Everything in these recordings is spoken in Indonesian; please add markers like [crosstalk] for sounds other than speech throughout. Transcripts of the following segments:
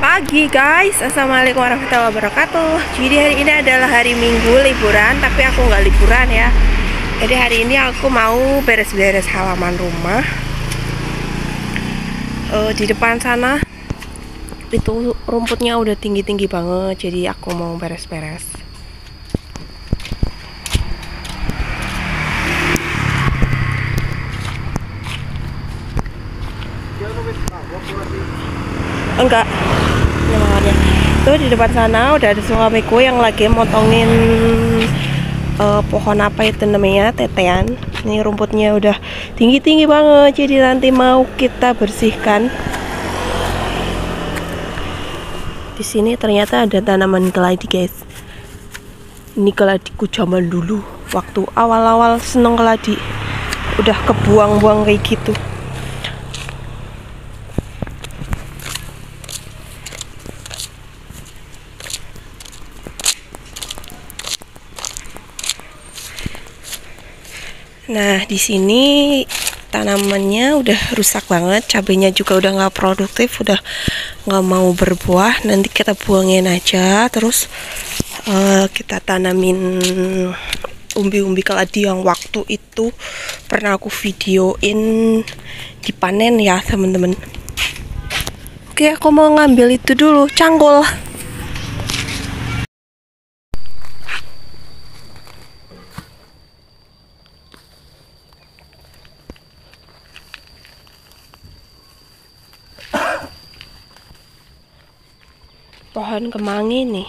pagi guys. Assalamualaikum warahmatullahi wabarakatuh. Jadi hari ini adalah hari minggu liburan Tapi aku nggak liburan ya. Jadi hari ini aku mau beres-beres halaman rumah. Uh, Di depan sana Itu rumputnya udah tinggi-tinggi banget Jadi aku mau beres-beres. Enggak ini makanya tuh di depan sana udah ada suamiku yang lagi motongin uh, pohon apa itu namanya tetean. Ini rumputnya udah tinggi-tinggi banget jadi nanti mau kita bersihkan. Di sini ternyata ada tanaman keladi guys. Ini keladiku zaman dulu waktu awal-awal seneng keladi udah kebuang-buang kayak gitu Nah, di sini tanamannya udah rusak banget, cabenya juga udah nggak produktif, udah nggak mau berbuah. Nanti kita buangin aja, terus uh, kita tanamin umbi-umbi keladi yang waktu itu pernah aku videoin dipanen ya temen-temen. Oke, aku mau ngambil itu dulu, canggul. Pohon kemangi nih.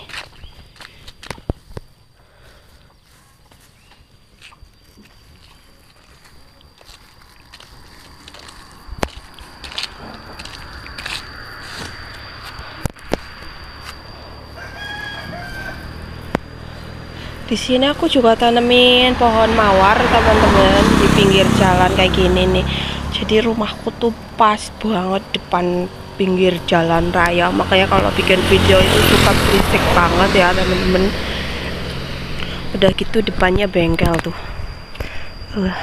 Di sini aku juga tanemin pohon mawar teman-teman di pinggir jalan kayak gini nih. Jadi rumahku tuh pas banget depan pinggir jalan raya. Makanya kalau bikin video itu suka berisik banget ya temen-temen. Udah gitu depannya bengkel tuh. Uh.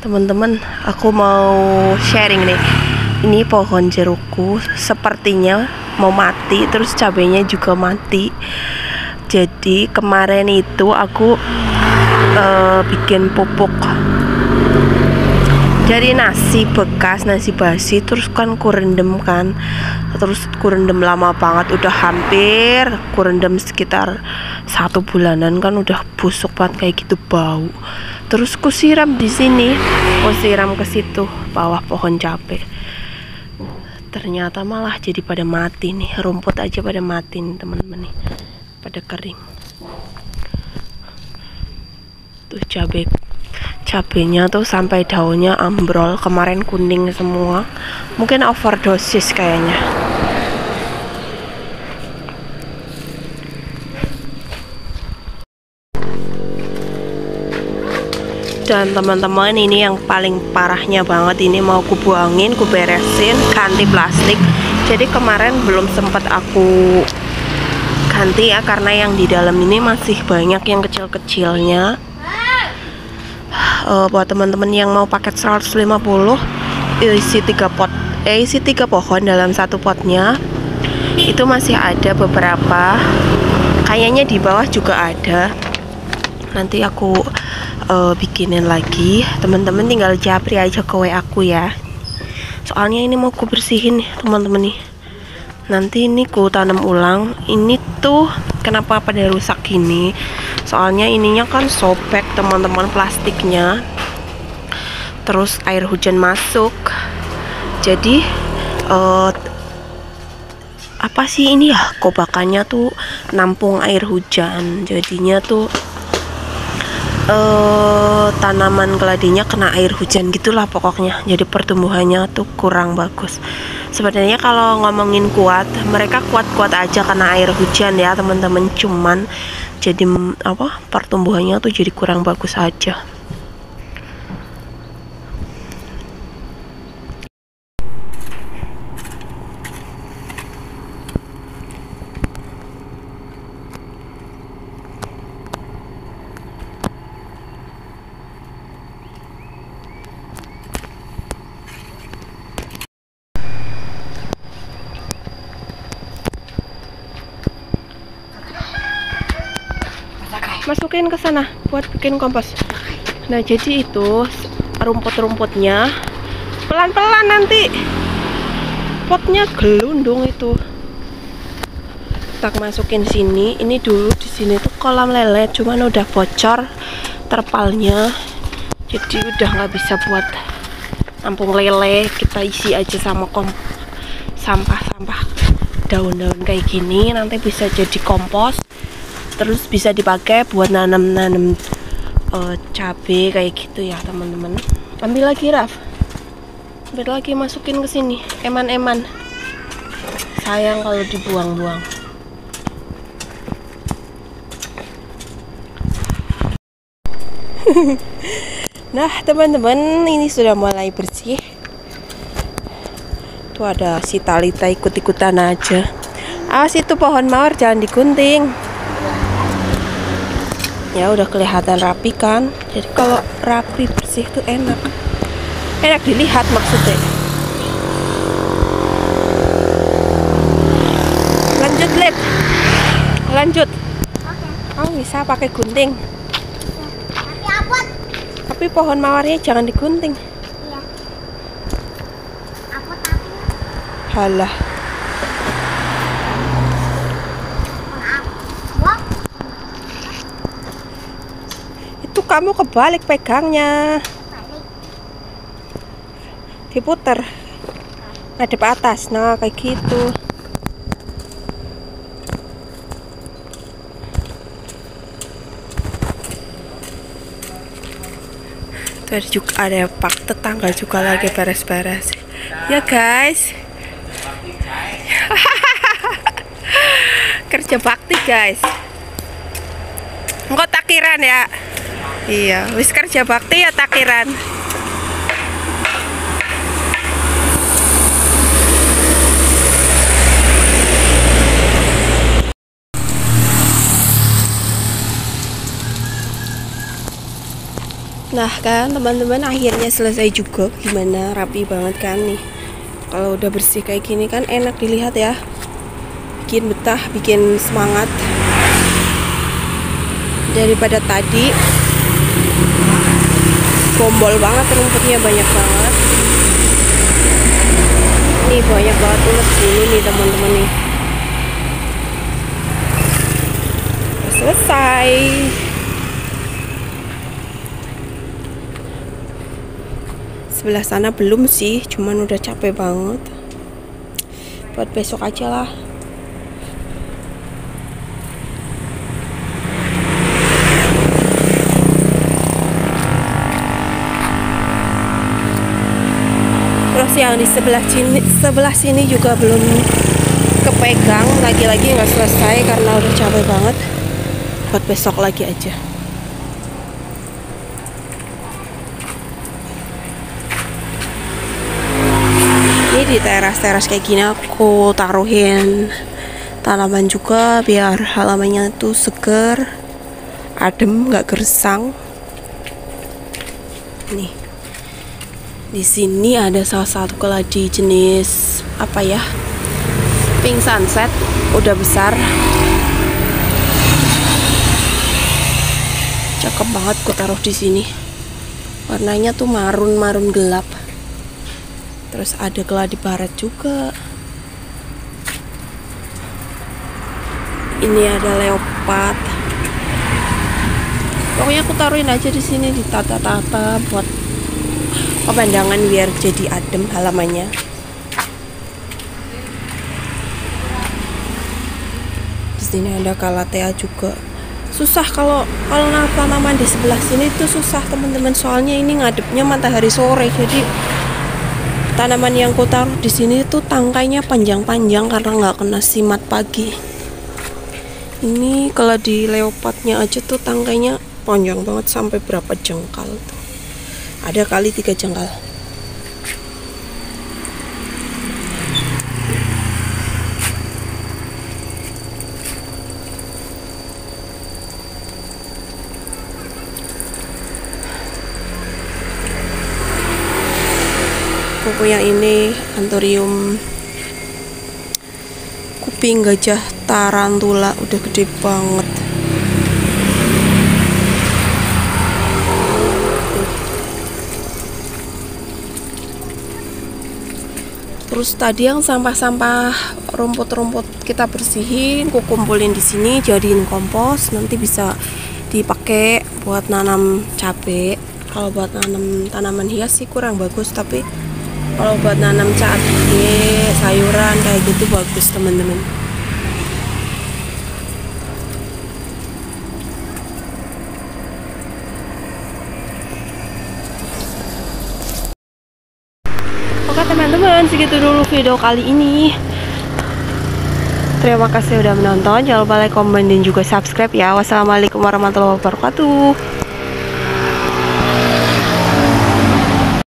teman-teman aku mau sharing nih. Ini pohon jerukku sepertinya mau mati terus cabenya juga mati. Jadi kemarin itu aku uh, bikin pupuk dari nasi bekas nasi basi terus kan kurendem kan. Terus kurendem lama banget udah hampir kurendem sekitar satu bulanan kan udah busuk banget kayak gitu bau. Terus ku siram di sini ku siram ke situ bawah pohon cabe ternyata malah jadi pada mati nih rumput aja pada mati nih teman-teman nih. Pada kering. Tuh cabe cabenya tuh sampai daunnya ambrol kemarin kuning semua. Mungkin overdosis kayaknya. Dan teman-teman ini yang paling parahnya banget. Ini mau ku buangin ku beresin ganti plastik. Jadi kemarin belum sempat aku ganti ya karena yang di dalam ini masih banyak yang kecil-kecilnya uh, buat teman-teman yang mau paket 150 isi tiga pot eh, isi tiga pohon dalam satu potnya itu masih ada beberapa. Kayaknya di bawah juga ada. Nanti aku uh, bikinin lagi. Teman-teman tinggal japri aja ke WA aku ya. Soalnya ini mau aku bersihin nih teman-teman nih. Nanti ini ku tanam ulang. Ini tuh kenapa pada rusak gini soalnya ininya kan sobek teman-teman plastiknya. Terus air hujan masuk. Jadi uh, apa sih ini ya? Kobakannya tuh nampung air hujan. Jadinya tuh uh, tanaman keladinya kena air hujan gitulah pokoknya. Jadi pertumbuhannya tuh kurang bagus. Sebenarnya kalau ngomongin kuat mereka kuat-kuat aja karena air hujan ya teman-teman. Cuman jadi apa pertumbuhannya tuh jadi kurang bagus aja masukin ke sana buat bikin kompos. Nah jadi itu rumput-rumputnya pelan-pelan nanti. Potnya gelundung itu. Tak masukin sini. Ini dulu di sini tuh kolam lele cuman udah bocor terpalnya. Jadi udah nggak bisa buat nampung lele. Kita isi aja sama kom sampah-sampah daun-daun kayak gini. Nanti bisa jadi kompos terus bisa dipakai buat nanam-nanam uh, cabai kayak gitu ya teman-teman. Ambil lagi Raf. Ambil lagi masukin ke sini eman-eman. Sayang kalau dibuang-buang. [laughs] Nah teman-teman ini sudah mulai bersih. Tuh ada si Talita ikut-ikutan aja. Awas itu pohon mawar jangan digunting ya udah kelihatan rapi kan? Jadi kalau rapi bersih tuh enak. Enak dilihat maksudnya. Lanjut lip. Lanjut. Oh bisa pakai gunting. Tapi pohon mawarnya jangan digunting. Iya. halah itu kamu kebalik pegangnya diputer ngadep atas nah kayak gitu Terus juga ada pak tetangga juga lagi beres-beres. Ya guys. [laughs] Kerja bakti guys. Enggak takiran ya. Iya, wis kerja bakti ya takiran. Nah kan teman-teman akhirnya selesai juga. Gimana? Rapi banget kan nih. Kalau udah bersih kayak gini kan enak dilihat ya. Bikin betah, bikin semangat. Daripada tadi Gombol banget rumputnya banyak banget. Nih banyak banget ulet sini nih teman-teman nih. Selesai. Sebelah sana belum sih cuman udah capek banget. Buat besok aja lah terus yang di sebelah sini sebelah sini juga belum kepegang. Lagi-lagi nggak selesai karena udah capek banget. Buat besok lagi aja. Di teras-teras kayak gini aku taruhin tanaman juga biar halamannya tuh seger adem nggak gersang. Nih di sini ada salah satu keladi jenis apa ya pink sunset udah besar. Cakep banget ku taruh di sini. Warnanya tuh marun marun gelap. Terus ada keladi barat juga. Ini ada leopard. Pokoknya aku taruhin aja di sini di tata-tata buat pemandangan biar jadi adem halamannya. Di sini ada kalatea juga. Susah kalau kalau tanaman di sebelah sini itu susah teman-teman. Soalnya ini ngadepnya matahari sore jadi tanaman yang taruh di sini tuh tangkainya panjang-panjang karena nggak kena simat pagi. Ini kalau di leopardnya aja tuh tangkainya panjang banget sampai berapa jengkal tuh ada kali tiga jengkal. Aku yang ini antorium kuping gajah tarantula udah gede banget Terus tadi yang sampah-sampah rumput-rumput kita bersihin, ku kumpulin di sini jadiin kompos, nanti bisa dipakai buat nanam cabai. Kalau buat nanam tanaman hias sih kurang bagus, tapi kalau buat nanam cabai, sayuran kayak gitu bagus teman-teman. Oke teman-teman, segitu dulu video kali ini. Terima kasih sudah menonton. Jangan lupa like, komen, dan juga subscribe ya. Wassalamualaikum warahmatullahi wabarakatuh.